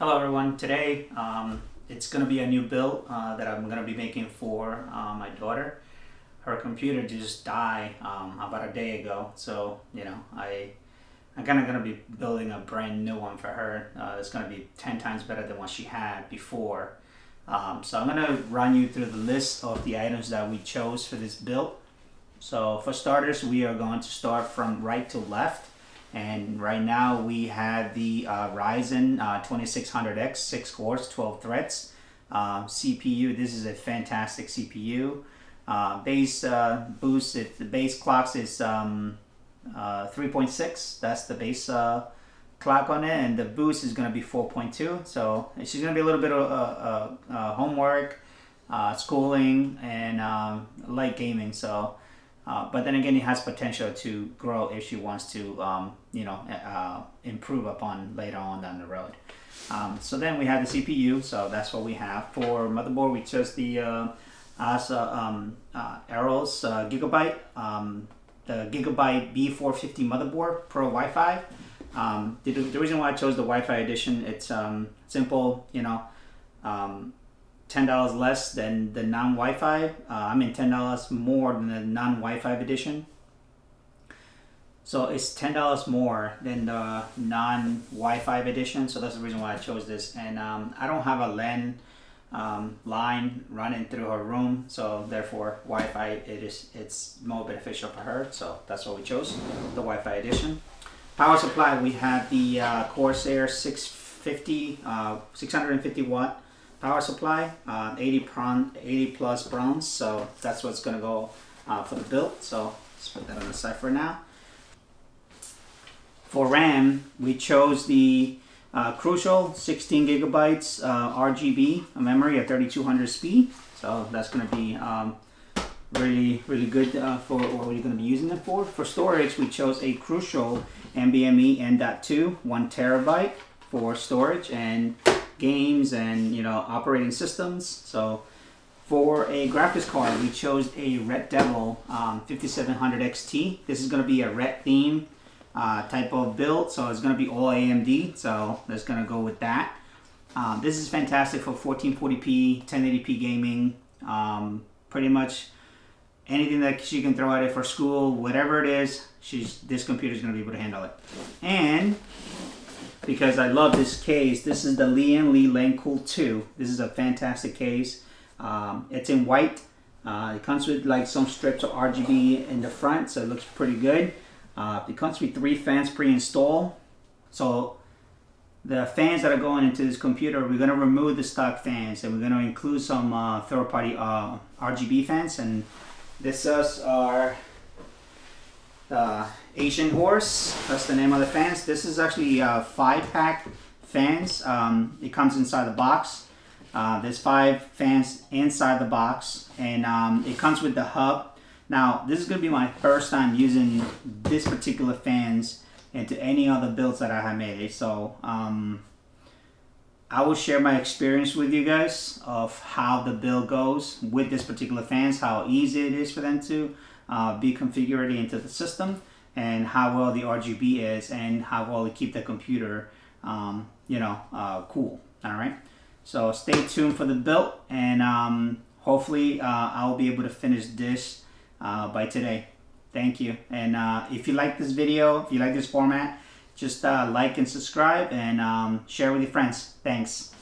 Hello everyone. Today um, it's going to be a new build uh, that I'm going to be making for uh, my daughter. Her computer just died um, about a day ago, so you know I I'm kind of going to be building a brand new one for her. Uh, it's going to be 10 times better than what she had before. Um, so I'm going to run you through the list of the items that we chose for this build. So for starters, we are going to start from right to left. And right now we have the uh, Ryzen uh, 2600X, 6 cores, 12 threads. Uh, CPU, this is a fantastic CPU. Uh, base uh, boost, it, the base clocks is um, uh, 3.6. That's the base clock on it. And the boost is going to be 4.2. So she's going to be a little bit of homework, schooling, and um, light gaming. So uh, but then again, it has potential to grow if she wants to, um, you know, uh, improve upon later on down the road. Um, so then we have the CPU, so that's what we have. For motherboard, we chose the uh, ASA um, uh, Aorus uh, Gigabyte, um, the Gigabyte B450 motherboard Pro Wi-Fi. Um, the, the, reason why I chose the Wi-Fi edition, it's um, simple, you know, um, $10 less than the non-Wi-Fi. Uh, I mean $10 more than the non-Wi-Fi edition. So it's $10 more than the non-Wi-Fi edition. So that's the reason why I chose this. And um, I don't have a LAN um, line running through her room. So therefore Wi-Fi, it is, it's more beneficial for her. So that's what we chose, the Wi-Fi edition. Power supply, we have the uh, Corsair 650, uh, 650 watt power supply, uh, 80, prawn, 80 plus bronze, so that's what's to go uh, for the build. So let's put that on the side for now. For RAM, we chose the uh, Crucial 16 gigabytes uh, RGB memory at 3200 speed. So that's to be um, really, really good uh, for what we're going to be using it for. For storage, we chose a Crucial NVMe M.2, one terabyte for storage, and games and you know operating systems. So for a graphics card, we chose a Red Devil um, 5700 XT. This is going to be a red theme uh, type of build, so it's going to be all AMD. So let's going to go with that. Um, this is fantastic for 1440p, 1080p gaming. Um, pretty much anything that she can throw at it for school, whatever it is, she's this computer is going to be able to handle it. And because I love this case. This is the Lian Li Lancool 2. This is a fantastic case. Um, it's in white. Uh, it comes with like some strips of RGB in the front, so it looks pretty good. Uh, it comes with three fans pre-installed. So the fans that are going into this computer, we're going to remove the stock fans and we're going to include some uh, third-party uh, RGB fans. And this is our uh, Asian Horse. That's the name of the fans. This is actually a five pack fans. Um, it comes inside the box. Uh, there's five fans inside the box and um, it comes with the hub. Now this is going to be my first time using this particular fans into any other builds that I have made. So um, I will share my experience with you guys of how the build goes with this particular fans, how easy it is for them to uh, be configured into the system and how well the RGB is and how well it keep the computer, um, you know, uh, cool. All right. So stay tuned for the build and um, hopefully uh, I'll be able to finish this uh, by today. Thank you. And uh, if you like this video, if you like this format, just uh, like and subscribe and um, share with your friends. Thanks.